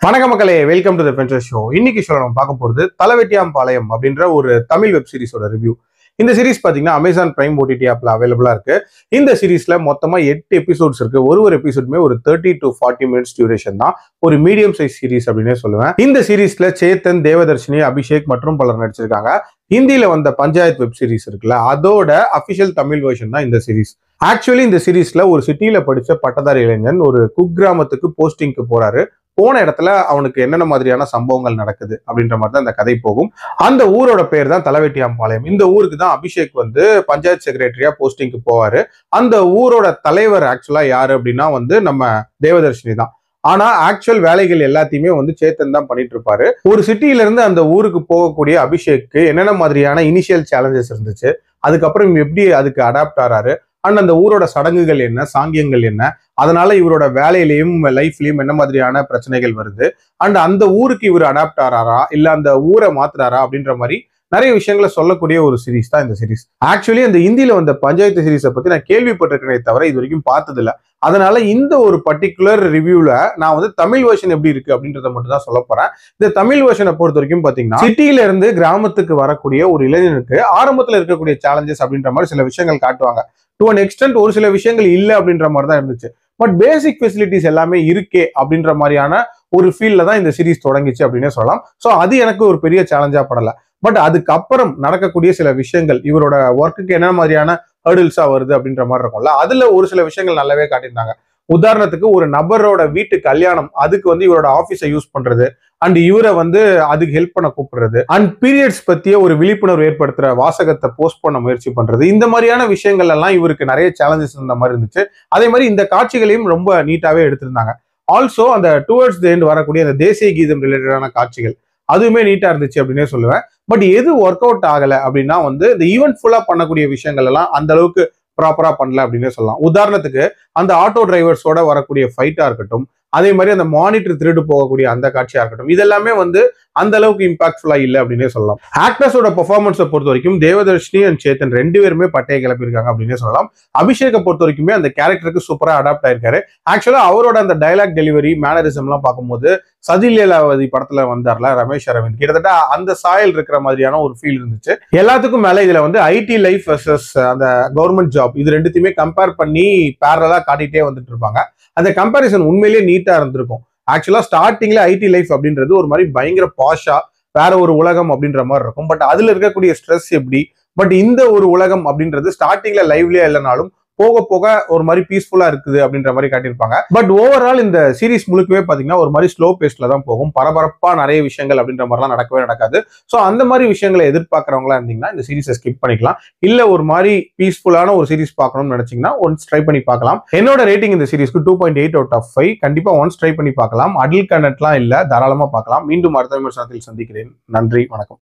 வணக்க மக்களே welcome to the bencher show இன்னைக்கு ஷோ நம்ம பார்க்க போறது தலைவெட்டியாம்பாளையம் அப்படின்ற ஒரு தமிழ் வெப் சீரிஸோட ரிவ்யூ இந்த சீரிஸ் பாத்தீங்கன்னா அமேசான் பிரைம் ஓடிடி ஆப்ல அவைலபிளா இருக்கு. இந்த சீரிஸ்ல மொத்தமா எட்டு எபிசோட்ஸ் இருக்கு. ஒரு ஒரு எபிசோடுமே ஒரு thirty to forty minutes duration தான். ஒரு மீடியம் சைஸ் சீரிஸ் அப்படின்னே சொல்லுவேன். இந்த சீரிஸ்ல சேத்தன் தேவதர்ஷினி அபிஷேக் மற்றும் பலர் நடிச்சிருக்காங்க. ஹிந்தியில வந்த பஞ்சாயத் வெப் சீரிஸ் இருக்குல்ல அதோட அபிஷியல் தமிழ் வெர்ஷன் தான் இந்த சீரிஸ் ஆக்சுவலி இந்த சீரிஸ்ல ஒரு சிட்டியில படிச்ச பட்டதாரி இளைஞன் ஒரு குக்கிராமத்துக்கு போஸ்டிங்க்கு போறாரு. போன இடத்துல அவனுக்கு என்னென்ன மாதிரியான சம்பவங்கள் நடக்குது அப்படின்ற மாதிரி தான் இந்த கதை போகும். அந்த ஊரோட பேர் தான் தலைவெட்டியாம்பாளையம். இந்த ஊருக்கு தான் அபிஷேக் வந்து பஞ்சாயத்து செக்ரட்டரியா போஸ்டிங்க்கு போவாரு. அந்த ஊரோட தலைவர் ஆக்சுவலா யாரு அப்படின்னா வந்து நம்ம தேவதர்ஷினி தான். ஆனா ஆக்சுவல் வேலைகள் எல்லாத்தையுமே வந்து சேத்தன் தான் பண்ணிட்டு இருப்பாரு. ஒரு சிட்டியில இருந்து அந்த ஊருக்கு போகக்கூடிய அபிஷேக்கு என்னென்ன மாதிரியான இனிஷியல் சேலஞ்சஸ் இருந்துச்சு அதுக்கப்புறம் எப்படி அதுக்கு அடாப்ட் ஆறாரு அண்ட் அந்த ஊரோட சடங்குகள் என்ன சாங்கியங்கள் என்ன அதனால இவரோட வேலையிலையும் லைஃப்லையும் என்ன மாதிரியான பிரச்சனைகள் வருது? அண்ட் அந்த ஊருக்கு இவர் அடாப்ட் ஆறாரா? இல்ல அந்த ஊரை மாத்துறாரா? அப்படின்ற மாதிரி நிறைய விஷயங்களை சொல்லக்கூடிய ஒரு சீரிஸ் தான் இந்த சீரீஸ் ஆக்சுவலி அந்த இந்தியில வந்த பஞ்சாயத்து சீரிஸை பத்தி நான் கேள்விப்பட்டிருக்கிறேனே தவிர இது வரைக்கும் பார்த்ததில்ல. அதனால இந்த ஒரு பர்டிகுலர் ரிவ்யூல நான் வந்து தமிழ் வேர்ஷன் எப்படி இருக்கு அப்படின்றத மட்டும் தான் சொல்ல போறேன். இந்த தமிழ் வேர்ஷனை பொறுத்த வரைக்கும் பாத்தீங்கன்னா சிட்டியில இருந்து கிராமத்துக்கு வரக்கூடிய ஒரு இளைஞனுக்கு ஆரம்பத்துல இருக்கக்கூடிய சேலஞ்சஸ் அப்படின்ற மாதிரி சில விஷயங்கள் காட்டுவாங்க. டு அன் எக்ஸ்டென்ட் ஒரு சில விஷயங்கள் இல்லை அப்படின்ற மாதிரி தான் இருந்துச்சு. பட் பேசிக் ஃபெசிலிட்டிஸ் எல்லாமே இருக்கே அப்படின்ற மாதிரியான ஒரு ஃபீல்ட்ல தான் இந்த சீரிஸ் தொடங்கிச்சு அப்படின்னே சொல்லலாம். ஸோ அது எனக்கு ஒரு பெரிய சேலஞ்சா படல. பட் அதுக்கப்புறம் நடக்கக்கூடிய சில விஷயங்கள் இவரோட ஒர்க்குக்கு என்ன மாதிரியான ஹர்டில்ஸா வருது அப்படின்ற மாதிரி இருக்கும்ல. அதுல ஒரு சில விஷயங்கள் நல்லாவே காட்டியிருந்தாங்க. உதாரணத்துக்கு ஒரு நபரோட வீட்டு கல்யாணம் அதுக்கு வந்து இவரோட ஆபீஸை யூஸ் பண்றது அண்ட் இவரை வந்து அதுக்கு ஹெல்ப் பண்ண கூப்பிடுறது அண்ட் பீரியட்ஸ் பத்திய ஒரு விழிப்புணர்வு ஏற்படுத்துற வாசகத்தை போஸ்ட் பண்ண முயற்சி பண்றது இந்த மாதிரியான விஷயங்கள் எல்லாம் இவருக்கு நிறைய சேலஞ்சஸ் இருந்த மாதிரி இருந்துச்சு. அதே மாதிரி இந்த காட்சிகளையும் ரொம்ப நீட்டாவே எடுத்திருந்தாங்க. ஆல்சோ அந்த டுவர்ட்ஸ் தி எண்ட் வரக்கூடிய அந்த தேசிய கீதம் ரிலேட்டடான காட்சிகள் அதுவுமே நீட்டா இருந்துச்சு அப்படின்னே சொல்லுவேன். பட் எது ஒர்க் அவுட் ஆகலை அப்படின்னா வந்து இந்த ஈவெண்ட் ஃபுல்லாக பண்ணக்கூடிய விஷயங்கள் எல்லாம் அந்த அளவுக்கு ப்ராப்பராக பண்ணல அப்படின்னே சொல்லலாம். உதாரணத்துக்கு அந்த ஆட்டோ டிரைவர்ஸோட வரக்கூடிய ஃபைட்டாக இருக்கட்டும் அதே மாதிரி அந்த மானிட்டர் திருடு போகக்கூடிய அந்த காட்சியா இருக்கட்டும் இதெல்லாமே வந்து அந்த அளவுக்கு இம்பாக்ட்ஃபுல்லா இல்லை அப்படின்னே சொல்லலாம். ஆக்டர்ஸோட பெர்ஃபார்மன்ஸை பொறுத்த வரைக்கும் தேவதர்ஷினி அண்ட் சேத்தன் ரெண்டு பேருமே பட்டையை கிளப்பியிருக்காங்க அப்படின்னே சொல்லலாம். அபிஷேகை பொறுத்த வரைக்குமே அந்த கேரக்டருக்கு சூப்பரா அடாப்ட் ஆயிருக்காரு. ஆக்சுவலா அவரோட அந்த டைலாக் டெலிவரி மேனரிசம் எல்லாம் பார்க்கும்போது சதிலீலாவதி படத்துல வந்தார்ல ரமேஷ் அரவிந்த். கிட்டத்தட்ட அந்த சாயல் இருக்கிற மாதிரியான ஒரு ஃபீல் இருந்துச்சு. எல்லாத்துக்கும் மேல இதுல வந்து ஐடி லைஃப் வர்சஸ் அந்த கவர்மெண்ட் ஜாப் இது ரெண்டுத்தையுமே கம்பேர் பண்ணி பேரலா காட்டிட்டே வந்துட்டு இருப்பாங்க. அந்த கம்பேரிசன் உண்மையிலேயே நீட்டா இருந்திருக்கும். ஆக்சுவலா ஸ்டார்டிங்ல ஐடி லைஃப் அப்படின்றது ஒரு மாதிரி பயங்கர பாஷா வேற ஒரு உலகம் அப்படின்ற மாதிரி இருக்கும். பட் அதுல இருக்கக்கூடிய ஸ்ட்ரெஸ் எப்படி? பட் இந்த ஒரு உலகம் அப்படின்றது ஸ்டார்டிங்ல லைவ்லியா இல்லைனாலும் போக போக ஒரு மாதிரி பீஸ்ஃபுல்லா இருக்குது அப்படின்ற மாதிரி காட்டியிருப்பாங்க. பட் ஓவரால் இந்த சீரிஸ் முழுக்கவே பாத்தீங்கன்னா ஒரு மாதிரி ஸ்லோ பேஸ்ட்ல தான் போகும். பரபரப்பா நிறைய விஷயங்கள் அப்படின்ற மாதிரிலாம் நடக்கவே நடக்காது. ஸோ அந்த மாதிரி விஷயங்களை எதிர்பார்க்கறவங்களா இருந்தீங்கன்னா இந்த சீரிஸை ஸ்கிப் பண்ணிக்கலாம். இல்ல ஒரு மாதிரி பீஸ்ஃபுல்லான ஒரு சீரீஸ் பார்க்கணும்னு நினைச்சீங்கன்னா ஒன்ஸ் ட்ரை பண்ணி பார்க்கலாம். என்னோட ரேட்டிங் இந்த சீரிஸ்க்கு two point eight out of five கண்டிப்பா ஒன்ஸ் ட்ரை பண்ணி பார்க்கலாம். அடல் கண்டென்ட்லாம் இல்ல. தாராளமா பார்க்கலாம். மீண்டும் அடுத்த விமர்சனத்தில் சந்திக்கிறேன். நன்றி. வணக்கம்.